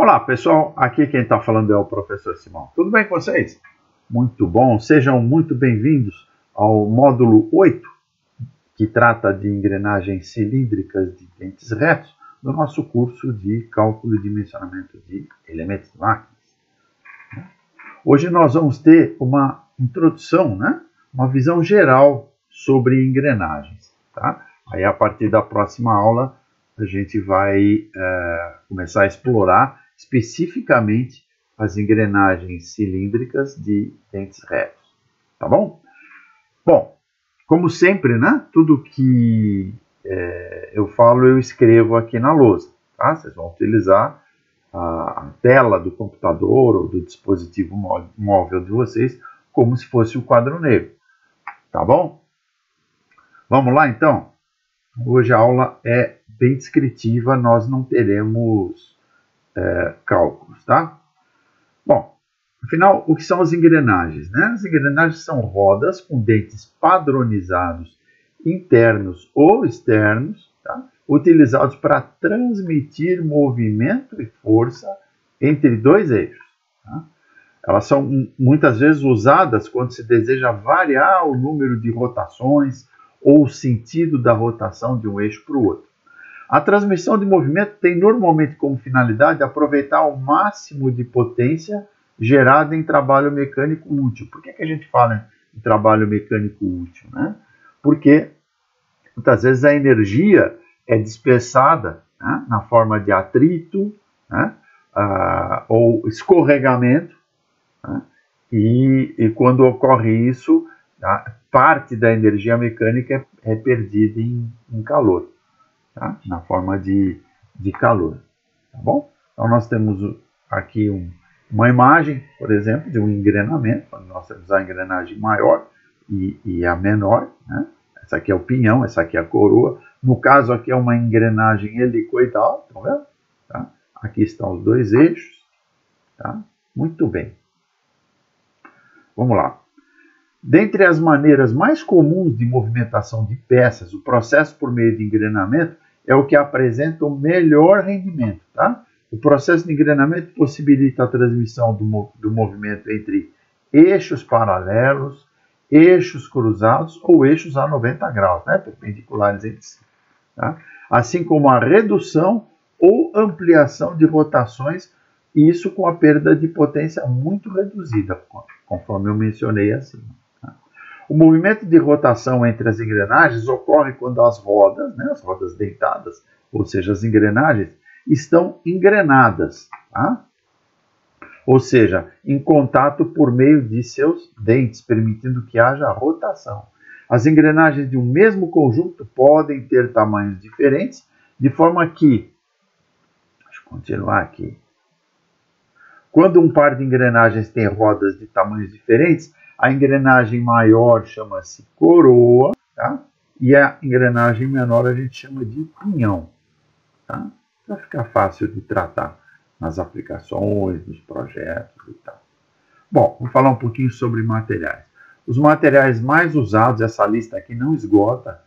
Olá pessoal, aqui quem está falando é o professor Simão. Tudo bem com vocês? Muito bom, sejam muito bem-vindos ao módulo 8, que trata de engrenagens cilíndricas de dentes retos, do nosso curso de cálculo e dimensionamento de elementos de máquinas. Hoje nós vamos ter uma introdução, né? uma visão geral sobre engrenagens. Tá? Aí a partir da próxima aula a gente vai é, começar a explorar especificamente as engrenagens cilíndricas de dentes retos. Tá bom? Bom, como sempre, né? Tudo que é, eu falo eu escrevo aqui na lousa. Tá? Vocês vão utilizar a, a tela do computador ou do dispositivo móvel de vocês como se fosse o quadro negro. Tá bom? Vamos lá então? Hoje a aula é bem descritiva, nós não teremos é, cálculos, tá? Bom, afinal, o que são as engrenagens? Né? As engrenagens são rodas com dentes padronizados internos ou externos, tá? utilizados para transmitir movimento e força entre dois eixos. Tá? Elas são muitas vezes usadas quando se deseja variar o número de rotações ou o sentido da rotação de um eixo para o outro. A transmissão de movimento tem normalmente como finalidade aproveitar o máximo de potência gerada em trabalho mecânico útil. Por que, que a gente fala em trabalho mecânico útil? Né? Porque muitas vezes a energia é dispersada né, na forma de atrito né, uh, ou escorregamento, né, e, e, quando ocorre isso, parte da energia mecânica é, é perdida em, em calor tá? na forma de, de calor. Tá bom? Então nós temos aqui um, uma imagem, por exemplo, de um engrenamento, nós temos a engrenagem maior e, e a menor. Né? Essa aqui é o pinhão, essa aqui é a coroa. No caso aqui é uma engrenagem helicoidal, estão vendo? Tá? Aqui estão os dois eixos. Tá? Muito bem. Vamos lá. Dentre as maneiras mais comuns de movimentação de peças, o processo por meio de engrenamento é o que apresenta o melhor rendimento. Tá? O processo de engrenamento possibilita a transmissão do, do movimento entre eixos paralelos, eixos cruzados ou eixos a 90 graus, né? perpendiculares entre si. Tá? Assim como a redução ou ampliação de rotações, isso com a perda de potência muito reduzida, conforme eu mencionei acima. O movimento de rotação entre as engrenagens ocorre quando as rodas, né, as rodas deitadas, ou seja, as engrenagens, estão engrenadas, tá? ou seja, em contato por meio de seus dentes, permitindo que haja rotação. As engrenagens de um mesmo conjunto podem ter tamanhos diferentes, de forma que, deixa eu continuar aqui, quando um par de engrenagens tem rodas de tamanhos diferentes, a engrenagem maior chama-se coroa, tá? E a engrenagem menor a gente chama de pinhão, tá? Para ficar fácil de tratar nas aplicações, nos projetos e tal. Bom, vou falar um pouquinho sobre materiais. Os materiais mais usados, essa lista aqui não esgota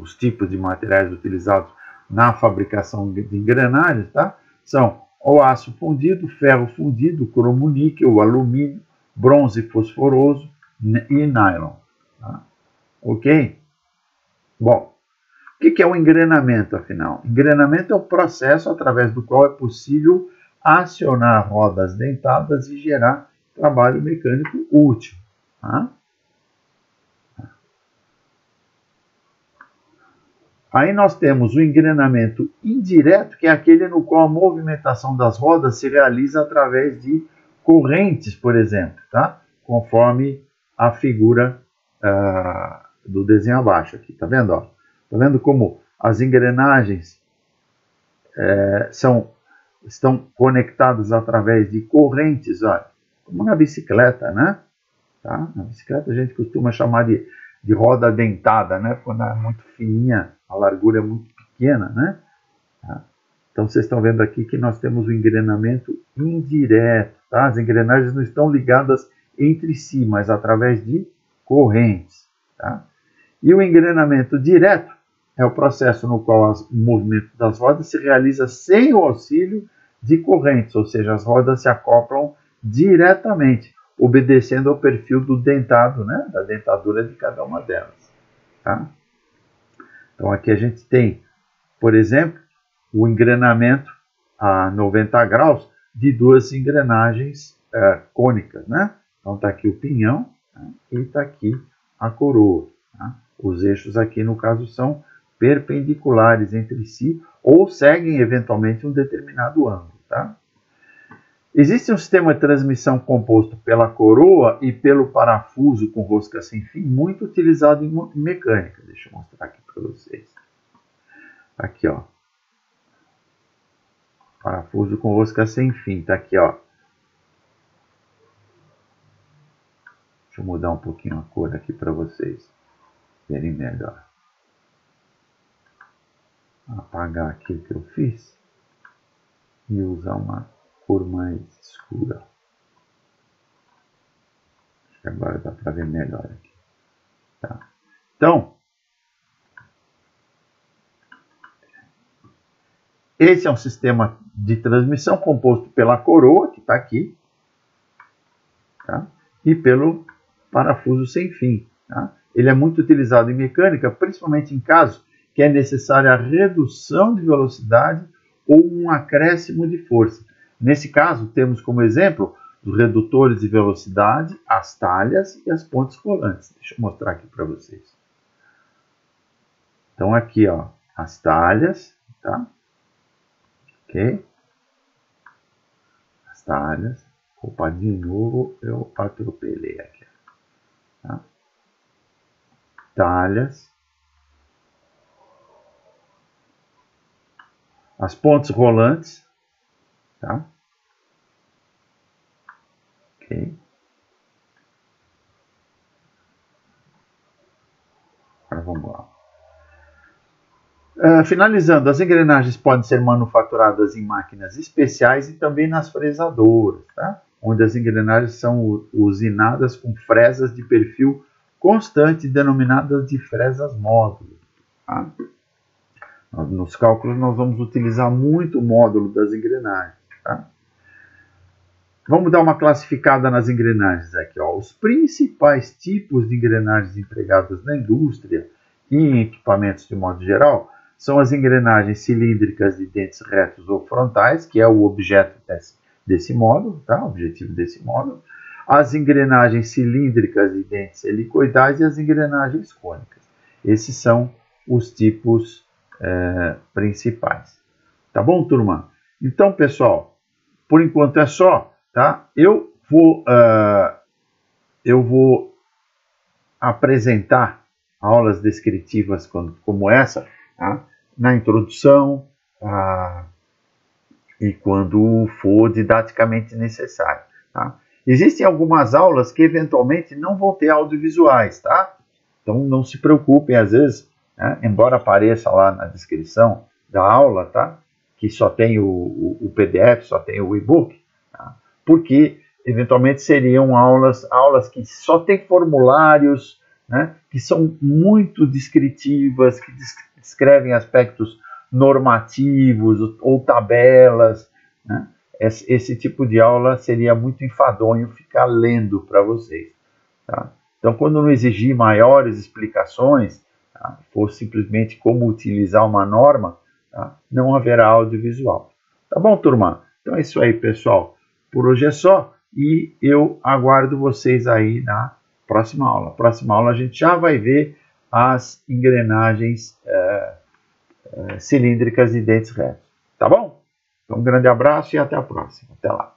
os tipos de materiais utilizados na fabricação de engrenagens, tá? São o aço fundido, ferro fundido, cromo níquel, alumínio, bronze fosforoso e nylon. Tá? Ok? Bom, o que é o engrenamento, afinal? Engrenamento é o processo através do qual é possível acionar rodas dentadas e gerar trabalho mecânico útil. Tá? Aí nós temos o engrenamento indireto, que é aquele no qual a movimentação das rodas se realiza através de correntes, por exemplo, tá? conforme a figura uh, do desenho abaixo aqui, tá vendo? Ó? Tá vendo como as engrenagens é, são, estão conectadas através de correntes, olha, como na bicicleta, né? Tá? Na bicicleta a gente costuma chamar de, de roda dentada, né? Quando é muito fininha, a largura é muito pequena, né? Tá? Então vocês estão vendo aqui que nós temos o engrenamento indireto. Tá? As engrenagens não estão ligadas entre si, mas através de correntes. Tá? E o engrenamento direto é o processo no qual o movimento das rodas se realiza sem o auxílio de correntes, ou seja, as rodas se acoplam diretamente, obedecendo ao perfil do dentado, né, da dentadura de cada uma delas. Tá? Então aqui a gente tem, por exemplo, o engrenamento a 90 graus de duas engrenagens é, cônicas. Né? Então está aqui o pinhão né, e está aqui a coroa. Tá? Os eixos aqui, no caso, são perpendiculares entre si ou seguem eventualmente um determinado ângulo. Tá? Existe um sistema de transmissão composto pela coroa e pelo parafuso com rosca sem fim, muito utilizado em mecânica. Deixa eu mostrar aqui para vocês. Aqui, ó. Parafuso com rosca sem fim, tá aqui, ó. Deixa eu mudar um pouquinho a cor aqui para vocês verem melhor apagar aquilo que eu fiz e usar uma cor mais escura. Acho que agora dá para ver melhor aqui. Tá. Então, esse é um sistema de transmissão composto pela coroa, que está aqui, tá? e pelo parafuso sem fim. Tá? Ele é muito utilizado em mecânica, principalmente em casos que é necessária a redução de velocidade ou um acréscimo de força. Nesse caso, temos como exemplo os redutores de velocidade, as talhas e as pontes rolantes. Deixa eu mostrar aqui para vocês. Então, aqui, ó, as talhas, tá? As talhas. Opa, de novo eu atropelei aqui. Tá? Talhas as pontes rolantes, tá? Ok. Agora vamos lá. Uh, finalizando, as engrenagens podem ser manufaturadas em máquinas especiais e também nas fresadoras, tá? onde as engrenagens são usinadas com fresas de perfil constante, denominadas de fresas módulos. Tá? Nos cálculos nós vamos utilizar muito o módulo das engrenagens. Tá? Vamos dar uma classificada nas engrenagens aqui. Ó. Os principais tipos de engrenagens empregadas na indústria e em equipamentos de modo geral são as engrenagens cilíndricas de dentes retos ou frontais, que é o objeto desse, desse módulo, tá? o objetivo desse módulo, as engrenagens cilíndricas de dentes helicoidais e as engrenagens cônicas. Esses são os tipos é, principais. Tá bom, turma? Então, pessoal, por enquanto é só, tá? Eu vou, uh, eu vou apresentar aulas descritivas como essa, tá? na introdução uh, e quando for didaticamente necessário. Tá? Existem algumas aulas que eventualmente não vão ter audiovisuais, tá? Então não se preocupem, às vezes né? embora apareça lá na descrição da aula, tá? que só tem o, o, o PDF, só tem o e-book, tá? porque eventualmente seriam aulas, aulas que só tem formulários, né? que são muito descritivas, que descrevem aspectos normativos ou tabelas. Né? Esse, esse, tipo de aula seria muito enfadonho ficar lendo para vocês. Tá? Então, quando não exigir maiores explicações, tá? for simplesmente como utilizar uma norma, tá? não haverá audiovisual. Tá bom, turma? Então é isso aí, pessoal. Por hoje é só e eu aguardo vocês aí na próxima aula. Próxima aula a gente já vai ver as engrenagens é, é, cilíndricas de dentes retos. Tá bom? Então, um grande abraço e até a próxima. Até lá.